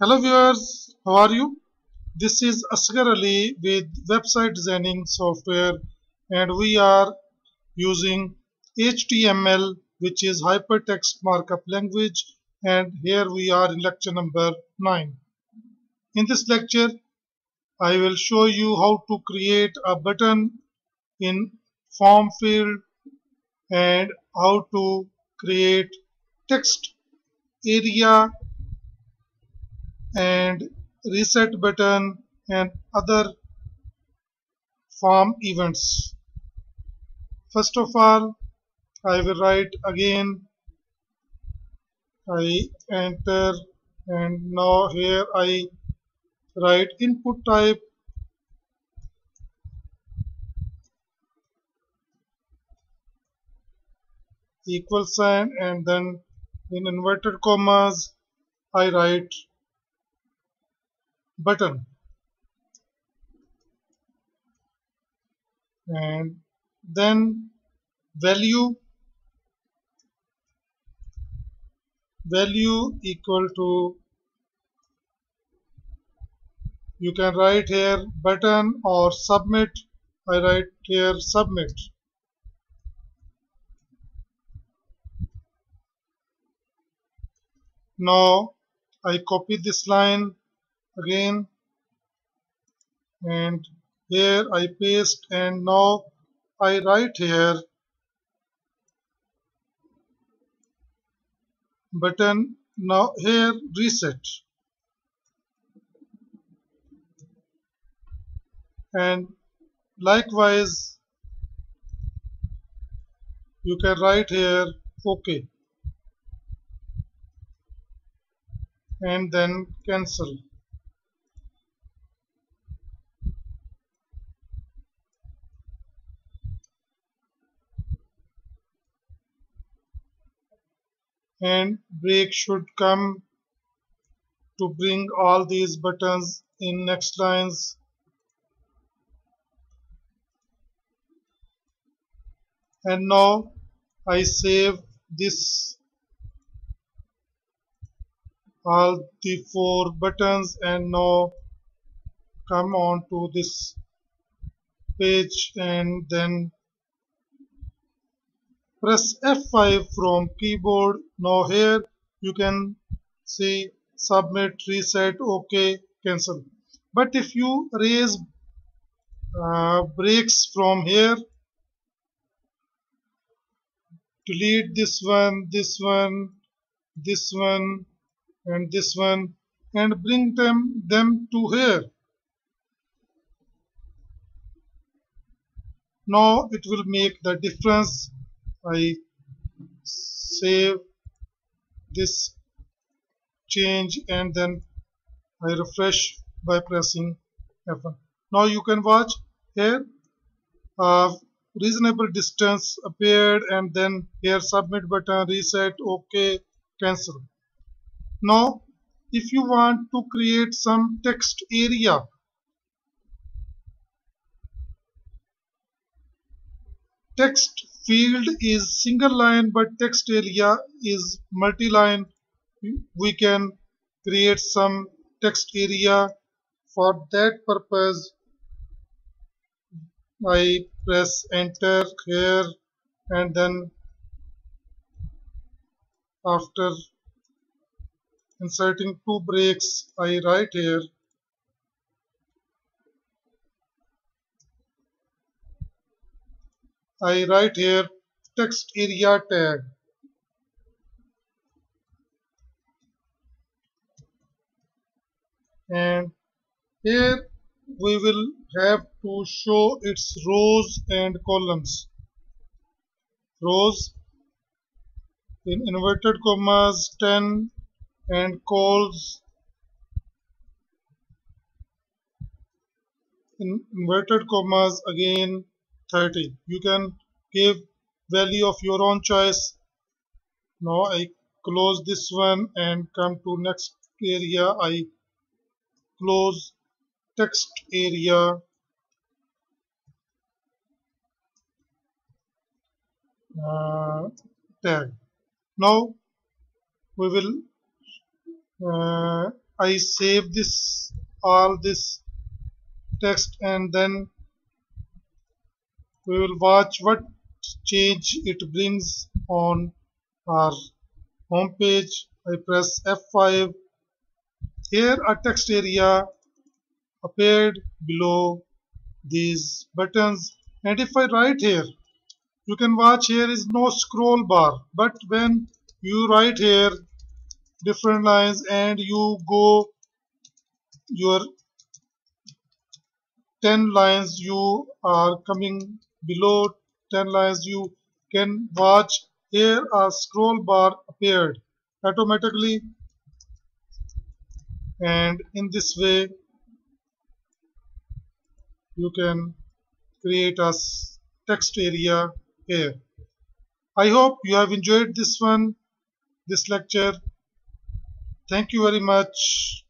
Hello viewers, how are you? This is Asghar Ali with website designing software and we are using HTML which is hypertext markup language and here we are in lecture number 9. In this lecture I will show you how to create a button in form field and how to create text area and reset button and other form events. First of all, I will write again. I enter and now here I write input type equal sign and then in inverted commas I write button. And then value value equal to you can write here button or submit. I write here submit. Now I copy this line again. And here I paste and now I write here button. Now here reset. And likewise you can write here OK. And then cancel and break should come to bring all these buttons in next lines. And now I save this all the four buttons and now come on to this page and then press F5 from keyboard. Now here you can see submit reset ok cancel. But if you raise uh, breaks from here delete this one this one this one and this one and bring them them to here. Now it will make the difference I save this change and then I refresh by pressing F1. Now you can watch here a reasonable distance appeared and then here submit button reset OK cancel. Now if you want to create some text area text field is single line but text area is multi-line. We can create some text area. For that purpose I press enter here and then after inserting two breaks I write here I write here text area tag. And here we will have to show its rows and columns. Rows in inverted commas 10 and cols in inverted commas again 30 you can give value of your own choice. Now I close this one and come to next area. I close text area. Uh, tag. Now we will uh, I save this all this text and then we will watch what change it brings on our home page. I press F5. Here a text area appeared below these buttons and if I write here you can watch here is no scroll bar but when you write here different lines and you go your 10 lines you are coming below 10 lines you can watch here a scroll bar appeared automatically and in this way you can create a text area here. I hope you have enjoyed this one, this lecture. Thank you very much.